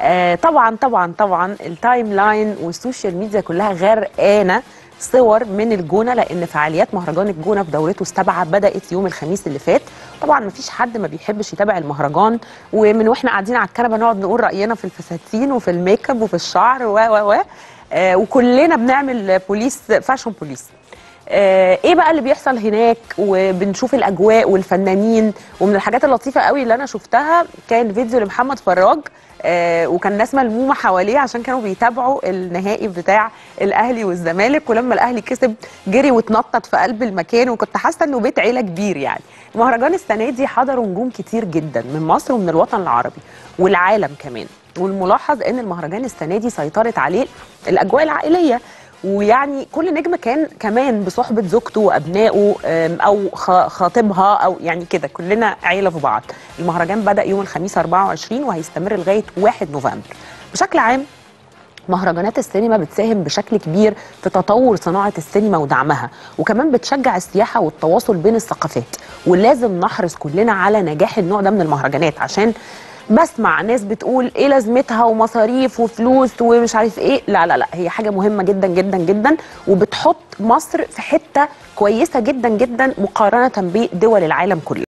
آه طبعا طبعا طبعا ال timeline وال social media كلها غرقانه صور من الجونة لأن فعاليات مهرجان الجونة في دورته السابعة بدأت يوم الخميس اللي فات. طبعا مفيش حد ما بيحبش يتابع المهرجان ومن وإحنا قاعدين على الكنبة نقعد نقول رأينا في الفساتين وفي ال make up وفي الشعر و و و. آه وكلنا بنعمل police fashion police إيه بقى اللي بيحصل هناك؟ وبنشوف الأجواء والفنانين. ومن الحاجات اللطيفة قوي اللي أنا شفتها كان فيديو لمحمد فراج آه، وكان ناس ملمومة حواليه عشان كانوا بيتابعوا النهائي بتاع الأهلي والزمالك. ولما الأهلي كسب جري واتنطط في قلب المكان وكنت حاسة إنه بيت عيلة كبير يعني. المهرجان السنة دي حضروا نجوم كتير جدا من مصر ومن الوطن العربي والعالم كمان. والملاحظ إن المهرجان السنة دي سيطرت عليه الأجواء العائلية. ويعني كل نجم كان كمان بصحبة زوجته وأبنائه أو خاطبها أو يعني كده. كلنا عيلة في بعض. المهرجان بدأ يوم الخميس 24 وهيستمر لغاية 1 نوفمبر. بشكل عام مهرجانات السينما بتساهم بشكل كبير في تطور صناعة السينما ودعمها وكمان بتشجع السياحة والتواصل بين الثقافات. ولازم نحرص كلنا على نجاح النوع ده من المهرجانات عشان بسمع ناس بتقول إيه لازمتها ومصاريف وفلوس ومش عارف إيه. لا لا لا هي حاجة مهمة جدا جدا جدا. وبتحط مصر في حتة كويسة جدا جدا مقارنة بدول العالم كله